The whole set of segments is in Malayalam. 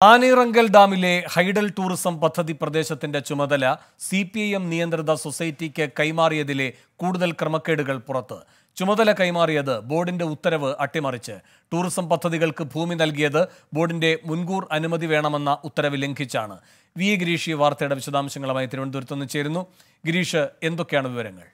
ആനയിറങ്കൽ ഡാമിലെ ഹൈഡൽ ടൂറിസം പദ്ധതി പ്രദേശത്തിന്റെ ചുമതല സി പി ഐ എം നിയന്ത്രിത സൊസൈറ്റിക്ക് കൈമാറിയതിലെ കൂടുതൽ ക്രമക്കേടുകൾ പുറത്ത്. ചുമതല കൈമാറിയത് ബോർഡിന്റെ ഉത്തരവ് അട്ടിമറിച്ച്. ടൂറിസം പദ്ധതികൾക്ക് ഭൂമി നൽകിയത് ബോർഡിന്റെ മുൻകൂർ അനുമതി വേണമെന്ന ഉത്തരവ് ലംഘിച്ചാണ്. വി ഗിരീഷ് വാർത്തയുടെ വിശദാംശങ്ങളുമായി തിരുവനന്തപുരത്ത് നിന്ന് ചേരുന്നു. ഗിരീഷ് എന്തൊക്കെയാണ് വിവരങ്ങൾ?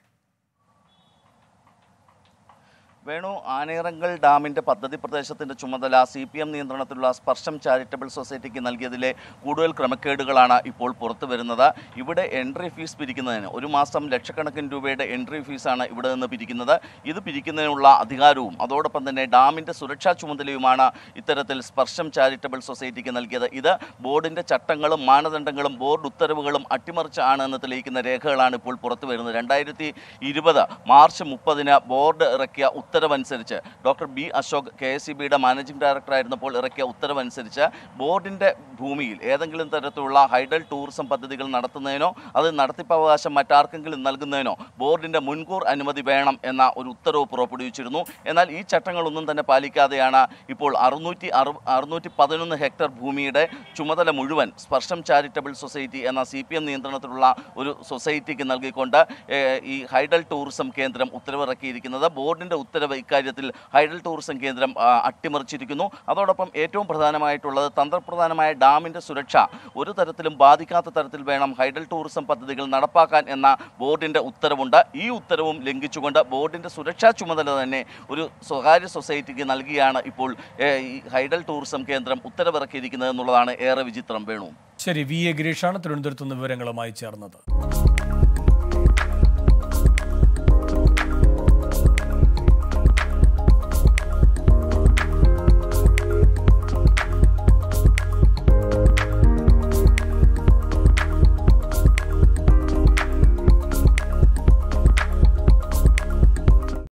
വേണു ആനേറങ്കൽ ഡാമിന്റെ പദ്ധതി പ്രദേശത്തിന്റെ ചുമതല സി പി എം നിയന്ത്രണത്തിലുള്ള സ്പർശം ചാരിറ്റബിൾ സൊസൈറ്റിക്ക് നൽകിയതിലെ കൂടുതൽ ക്രമക്കേടുകളാണ് ഇപ്പോൾ പുറത്തു വരുന്നത്. ഇവിടെ എൻട്രി ഫീസ് പിരിക്കുന്നതിന് ഒരു മാസം ലക്ഷക്കണക്കിന് രൂപയുടെ എൻട്രി ഫീസാണ് ഇവിടെ നിന്ന് പിരിക്കുന്നത്. ഇത് പിരിക്കുന്നതിനുള്ള അധികാരവും അതോടൊപ്പം തന്നെ ഡാമിന്റെ സുരക്ഷാ ചുമതലയുമാണ് ഇത്തരത്തിൽ സ്പർശം ചാരിറ്റബിൾ സൊസൈറ്റിക്ക് നൽകിയത്. ഇത് ബോർഡിന്റെ ചട്ടങ്ങളും മാനദണ്ഡങ്ങളും ബോർഡ് ഉത്തരവുകളും അട്ടിമറിച്ചാണ് എന്ന് തെളിയിക്കുന്ന രേഖകളാണ് ഇപ്പോൾ പുറത്തു വരുന്നത്. രണ്ടായിരത്തി മാർച്ച് മുപ്പതിന് ബോർഡ് ഇറക്കിയ ഉത്തരവനുസരിച്ച് doctor B Ashok K S C ബിയുടെ മാനേജിംഗ് ഡയറക്ടറായിരുന്നപ്പോൾ ഇറക്കിയ ഉത്തരവനുസരിച്ച് ബോർഡിന്റെ ഭൂമിയിൽ ഏതെങ്കിലും തരത്തിലുള്ള ഹൈഡൽ ടൂറിസം പദ്ധതികൾ നടത്തുന്നതിനോ അത് നടത്തിപ്പവകാശം മറ്റാർക്കെങ്കിലും നൽകുന്നതിനോ ബോർഡിന്റെ മുൻകൂർ അനുമതി വേണം എന്ന ഒരു ഉത്തരവ് പുറപ്പെടുവിച്ചിരുന്നു. എന്നാൽ ഈ ചട്ടങ്ങളൊന്നും തന്നെ പാലിക്കാതെയാണ് ഇപ്പോൾ അറുന്നൂറ്റി അറു അറുന്നൂറ്റി പതിനൊന്ന് ഹെക്ടർ ഭൂമിയുടെ ചുമതല മുഴുവൻ സ്പർശം ചാരിറ്റബിൾ സൊസൈറ്റി എന്ന സി പി എം നിയന്ത്രണത്തിലുള്ള ഒരു സൊസൈറ്റിക്ക് നൽകിക്കൊണ്ട് ഈ ഹൈഡൽ ടൂറിസം കേന്ദ്രം ഉത്തരവിറക്കിയിരിക്കുന്നത്. ബോർഡിന്റെ ഉത്തരവ് ഇക്കാര്യത്തിൽ ഹൈഡൽ ടൂറിസം കേന്ദ്രം അട്ടിമറിച്ചിരിക്കുന്നു. അതോടൊപ്പം ഏറ്റവും പ്രധാനമായിട്ടുള്ളത് തന്ത്രപ്രധാനമായ ഡാമിന്റെ സുരക്ഷ. ഒരു തരത്തിലും ബാധിക്കാത്ത തരത്തിൽ വേണം ഹൈഡൽ ടൂറിസം പദ്ധതികൾ നടപ്പാക്കാൻ എന്ന ബോർഡിന്റെ ഉത്തരവുണ്ട്. ഈ ഉത്തരവും ലംഘിച്ചുകൊണ്ട് ബോർഡിന്റെ സുരക്ഷാ ചുമതല തന്നെ ഒരു സ്വകാര്യ സൊസൈറ്റിക്ക് നൽകിയാണ് ഇപ്പോൾ ഈ ഹൈഡൽ ടൂറിസം കേന്ദ്രം ഉത്തരവിറക്കിയിരിക്കുന്നത് എന്നുള്ളതാണ് ഏറെ വിചിത്രം. വേണു. ശരി വി എ ഗിരീഷാണ് തിരുവനന്തപുരത്ത് നിന്ന് വിവരങ്ങളുമായി ചേർന്നത്.